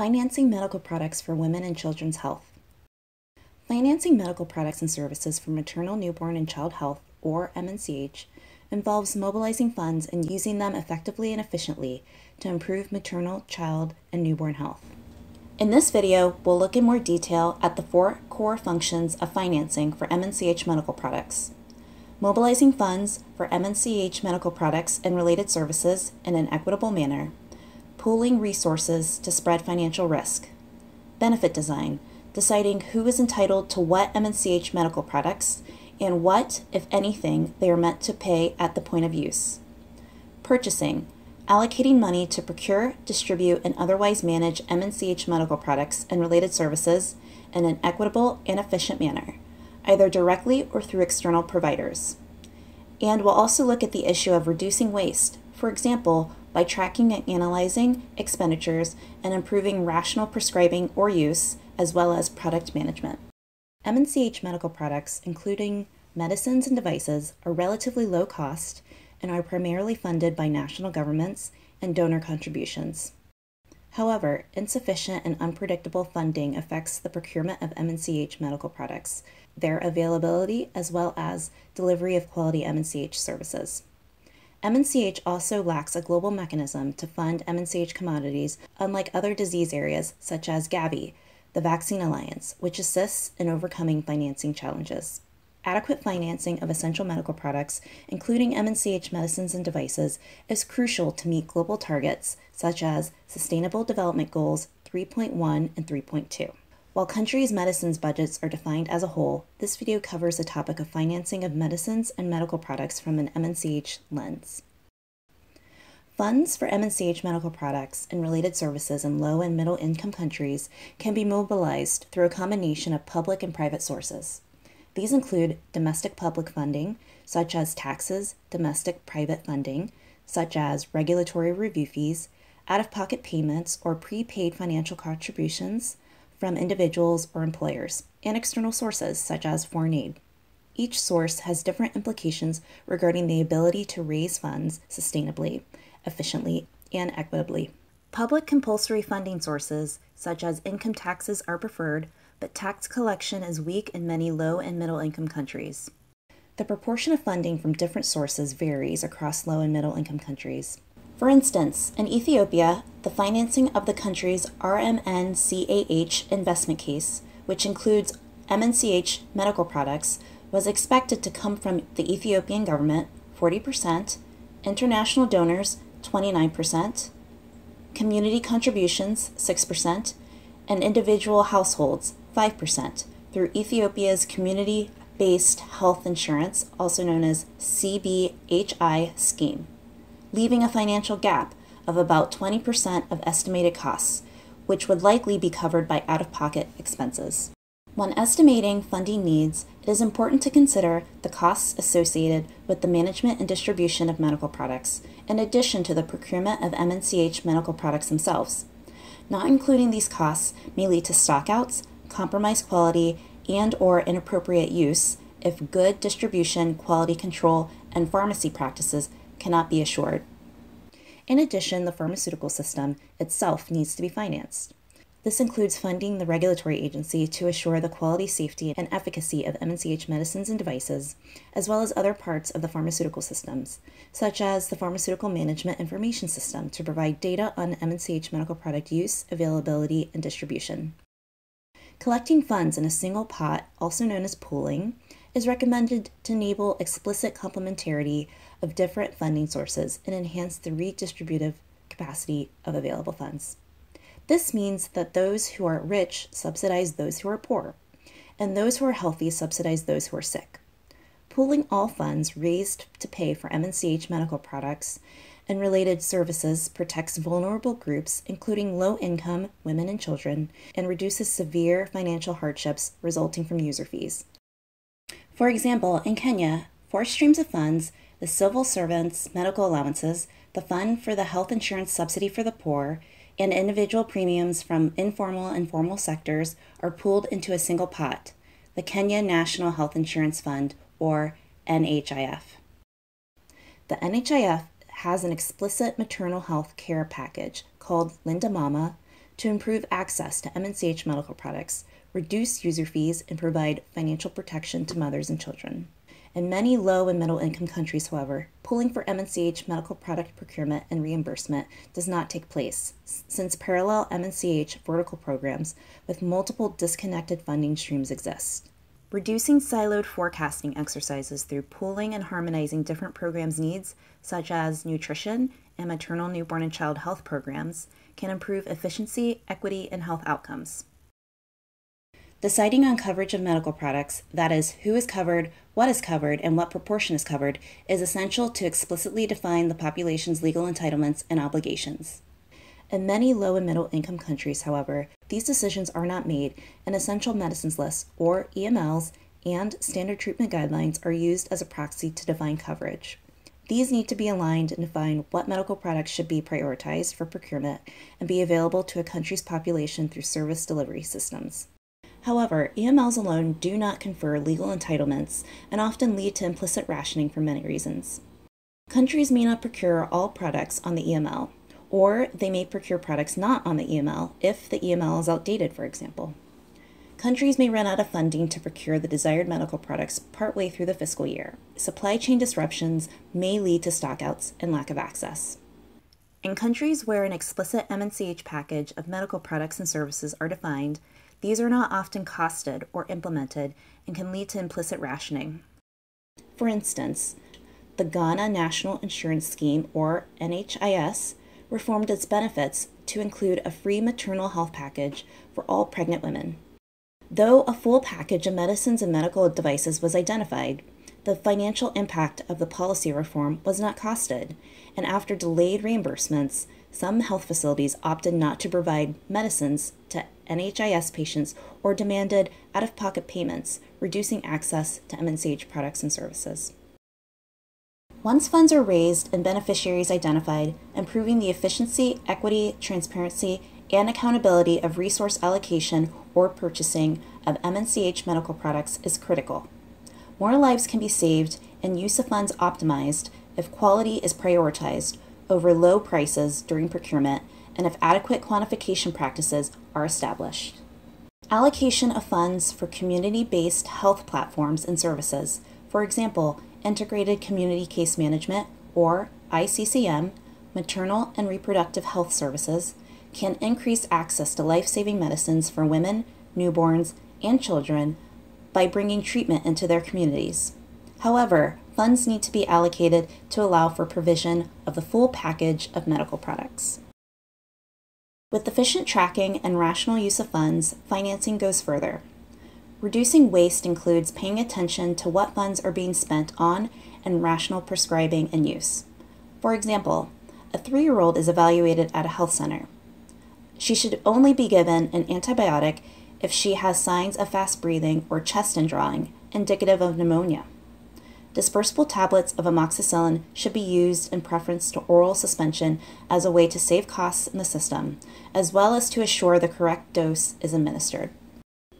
Financing medical products for women and children's health. Financing medical products and services for maternal, newborn, and child health, or MNCH, involves mobilizing funds and using them effectively and efficiently to improve maternal, child, and newborn health. In this video, we'll look in more detail at the four core functions of financing for MNCH medical products. Mobilizing funds for MNCH medical products and related services in an equitable manner, pooling resources to spread financial risk, benefit design, deciding who is entitled to what MNCH medical products and what, if anything, they are meant to pay at the point of use. Purchasing, allocating money to procure, distribute, and otherwise manage MNCH medical products and related services in an equitable and efficient manner, either directly or through external providers. And we'll also look at the issue of reducing waste, for example, by tracking and analyzing expenditures and improving rational prescribing or use, as well as product management. MNCH medical products, including medicines and devices, are relatively low cost and are primarily funded by national governments and donor contributions. However, insufficient and unpredictable funding affects the procurement of MNCH medical products, their availability, as well as delivery of quality MNCH services. MNCH also lacks a global mechanism to fund MNCH commodities, unlike other disease areas such as Gavi, the Vaccine Alliance, which assists in overcoming financing challenges. Adequate financing of essential medical products, including MNCH medicines and devices, is crucial to meet global targets such as Sustainable Development Goals 3.1 and 3.2. While countries' medicines budgets are defined as a whole, this video covers the topic of financing of medicines and medical products from an MNCH lens. Funds for MNCH medical products and related services in low and middle income countries can be mobilized through a combination of public and private sources. These include domestic public funding, such as taxes, domestic private funding, such as regulatory review fees, out of pocket payments or prepaid financial contributions, from individuals or employers, and external sources such as foreign aid. Each source has different implications regarding the ability to raise funds sustainably, efficiently, and equitably. Public compulsory funding sources, such as income taxes, are preferred, but tax collection is weak in many low and middle income countries. The proportion of funding from different sources varies across low and middle income countries. For instance, in Ethiopia, the financing of the country's RMNCAH investment case, which includes MNCH medical products, was expected to come from the Ethiopian government, 40%, international donors, 29%, community contributions, 6%, and individual households, 5%, through Ethiopia's community based health insurance, also known as CBHI scheme leaving a financial gap of about 20% of estimated costs, which would likely be covered by out of pocket expenses. When estimating funding needs, it is important to consider the costs associated with the management and distribution of medical products, in addition to the procurement of MNCH medical products themselves. Not including these costs may lead to stockouts, compromised quality, and or inappropriate use if good distribution, quality control, and pharmacy practices cannot be assured. In addition, the pharmaceutical system itself needs to be financed. This includes funding the regulatory agency to assure the quality, safety, and efficacy of MNCH medicines and devices, as well as other parts of the pharmaceutical systems, such as the Pharmaceutical Management Information System to provide data on MNCH medical product use, availability, and distribution. Collecting funds in a single pot, also known as pooling, is recommended to enable explicit complementarity of different funding sources and enhance the redistributive capacity of available funds. This means that those who are rich subsidize those who are poor, and those who are healthy subsidize those who are sick. Pooling all funds raised to pay for MNCH medical products and related services protects vulnerable groups, including low income women and children, and reduces severe financial hardships resulting from user fees. For example, in Kenya, four streams of funds the civil servants' medical allowances, the fund for the health insurance subsidy for the poor, and individual premiums from informal and formal sectors are pooled into a single pot, the Kenya National Health Insurance Fund, or NHIF. The NHIF has an explicit maternal health care package called Linda Mama to improve access to MNCH medical products, reduce user fees, and provide financial protection to mothers and children. In many low and middle income countries, however, pooling for MNCH medical product procurement and reimbursement does not take place, since parallel MNCH vertical programs with multiple disconnected funding streams exist. Reducing siloed forecasting exercises through pooling and harmonizing different programs' needs, such as nutrition and maternal, newborn, and child health programs, can improve efficiency, equity, and health outcomes. Deciding on coverage of medical products, that is, who is covered, what is covered, and what proportion is covered, is essential to explicitly define the population's legal entitlements and obligations. In many low and middle income countries, however, these decisions are not made, and essential medicines lists, or EMLs, and standard treatment guidelines are used as a proxy to define coverage. These need to be aligned and define what medical products should be prioritized for procurement and be available to a country's population through service delivery systems. However, EMLs alone do not confer legal entitlements and often lead to implicit rationing for many reasons. Countries may not procure all products on the EML, or they may procure products not on the EML if the EML is outdated, for example. Countries may run out of funding to procure the desired medical products partway through the fiscal year. Supply chain disruptions may lead to stockouts and lack of access. In countries where an explicit MNCH package of medical products and services are defined, these are not often costed or implemented and can lead to implicit rationing. For instance, the Ghana National Insurance Scheme, or NHIS, reformed its benefits to include a free maternal health package for all pregnant women. Though a full package of medicines and medical devices was identified, the financial impact of the policy reform was not costed, and after delayed reimbursements, some health facilities opted not to provide medicines to NHIS patients or demanded out of pocket payments, reducing access to MNCH products and services. Once funds are raised and beneficiaries identified, improving the efficiency, equity, transparency, and accountability of resource allocation or purchasing of MNCH medical products is critical. More lives can be saved and use of funds optimized if quality is prioritized over low prices during procurement and if adequate quantification practices are established. Allocation of funds for community based health platforms and services, for example, Integrated Community Case Management, or ICCM, maternal and reproductive health services, can increase access to life saving medicines for women, newborns, and children by bringing treatment into their communities. However, funds need to be allocated to allow for provision of the full package of medical products. With efficient tracking and rational use of funds, financing goes further. Reducing waste includes paying attention to what funds are being spent on and rational prescribing and use. For example, a three year old is evaluated at a health center. She should only be given an antibiotic if she has signs of fast breathing or chest indrawing, indicative of pneumonia. Dispersible tablets of amoxicillin should be used in preference to oral suspension as a way to save costs in the system, as well as to assure the correct dose is administered.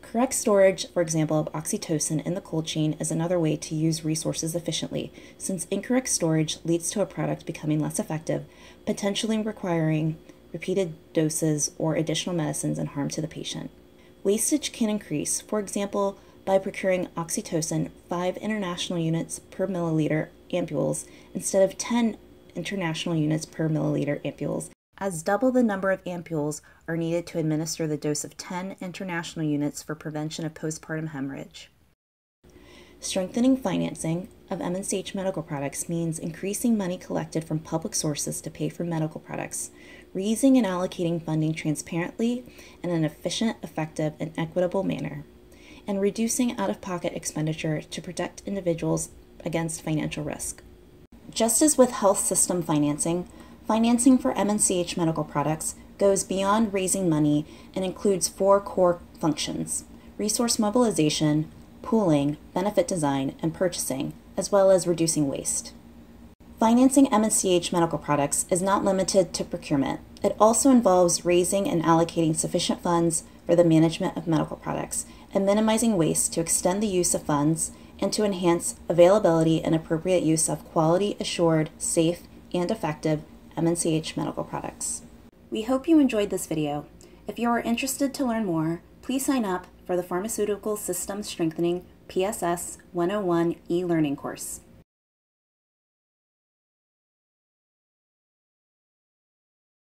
Correct storage, for example, of oxytocin in the cold chain is another way to use resources efficiently, since incorrect storage leads to a product becoming less effective, potentially requiring repeated doses or additional medicines and harm to the patient. Wastage can increase, for example, by procuring oxytocin 5 international units per milliliter ampules instead of 10 international units per milliliter ampules, as double the number of ampules are needed to administer the dose of 10 international units for prevention of postpartum hemorrhage. Strengthening financing of MNCH medical products means increasing money collected from public sources to pay for medical products, raising and allocating funding transparently in an efficient, effective, and equitable manner and reducing out of pocket expenditure to protect individuals against financial risk. Just as with health system financing, financing for MNCH medical products goes beyond raising money and includes four core functions resource mobilization, pooling, benefit design, and purchasing, as well as reducing waste. Financing MNCH medical products is not limited to procurement. It also involves raising and allocating sufficient funds for the management of medical products and minimizing waste to extend the use of funds and to enhance availability and appropriate use of quality assured, safe, and effective MNCH medical products. We hope you enjoyed this video. If you are interested to learn more, please sign up for the Pharmaceutical Systems Strengthening PSS 101 e learning course.